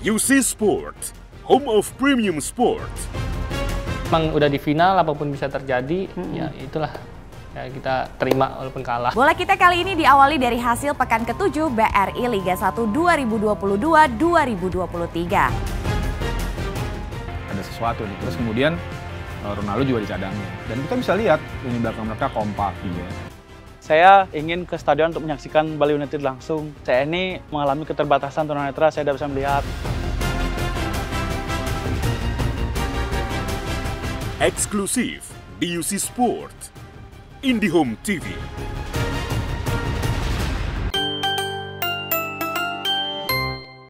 UC Sport, home of premium sport. Emang udah di final apa pun bisa terjadi, ya itulah ya kita terima walaupun kalah. Bola kita kali ini diawali dari hasil pekan ke-7 BRI Liga 1 2022-2023. ada sesuatu nih. Terus kemudian eh, Ronaldo juga dicadangin. Dan kita bisa lihat lini belakang mereka kompak gitu ya. Saya ingin ke stadion untuk menyaksikan Bali United langsung. Saya ini mengalami keterbatasan tunanetra, saya tidak bisa melihat. Eksklusif di UC Sport. IndiHome TV.